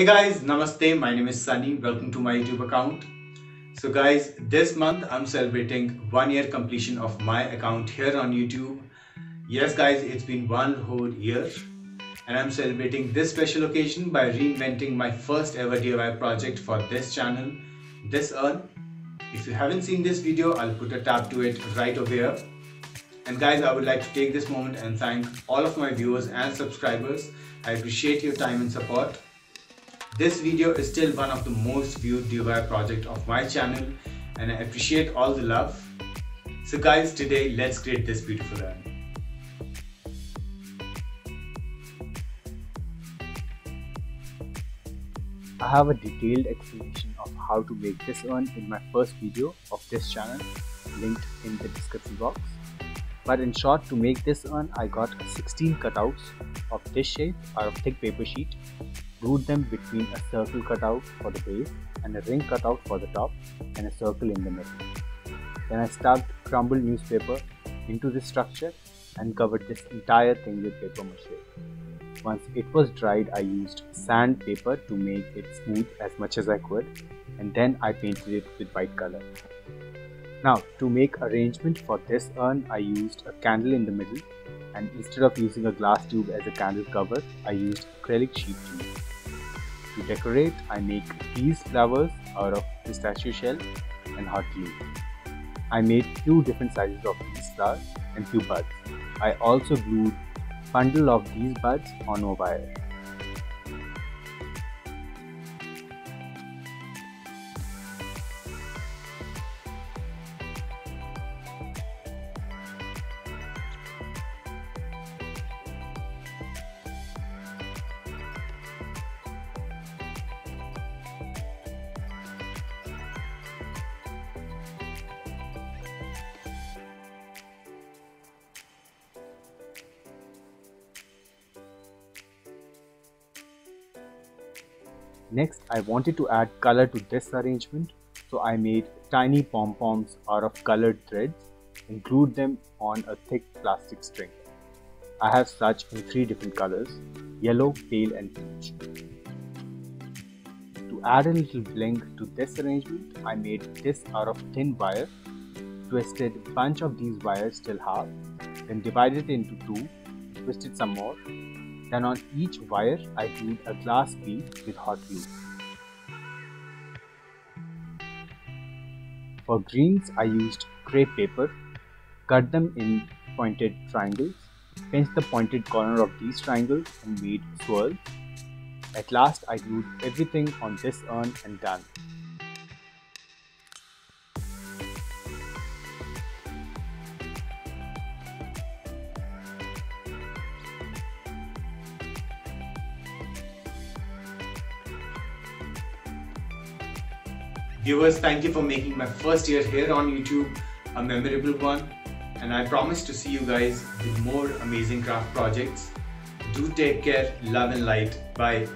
Hey guys, Namaste. My name is Sunny. Welcome to my YouTube account. So guys, this month I'm celebrating one year completion of my account here on YouTube. Yes guys, it's been one whole year and I'm celebrating this special occasion by reinventing my first ever DIY project for this channel, This Urn. If you haven't seen this video, I'll put a tab to it right over here. And guys, I would like to take this moment and thank all of my viewers and subscribers. I appreciate your time and support. This video is still one of the most viewed DIY project of my channel and I appreciate all the love. So guys, today let's create this beautiful urn. I have a detailed explanation of how to make this urn in my first video of this channel linked in the description box. But in short, to make this urn, I got 16 cutouts of this shape out of thick paper sheet, glued them between a circle cutout for the base and a ring cutout for the top and a circle in the middle. Then I stuffed crumbled newspaper into this structure and covered this entire thing with paper mache. Once it was dried, I used sandpaper to make it smooth as much as I could and then I painted it with white color. Now to make arrangement for this urn I used a candle in the middle and instead of using a glass tube as a candle cover I used acrylic sheet tube. To decorate I make these flowers out of pistachio shell and hot glue. I made two different sizes of these flowers and few buds. I also glued bundle of these buds on a wire. Next, I wanted to add color to this arrangement, so I made tiny pom-poms out of colored threads and glued them on a thick plastic string. I have such in three different colors, yellow, pale and peach. To add a little bling to this arrangement, I made this out of thin wire, twisted bunch of these wires till half, then divided it into two, twisted some more, then on each wire I glued a glass bead with hot glue. For greens I used crepe paper, cut them in pointed triangles, pinched the pointed corner of these triangles and made swirls. At last I glued everything on this urn and done. Viewers, thank you for making my first year here on YouTube a memorable one. And I promise to see you guys with more amazing craft projects. Do take care, love and light. Bye.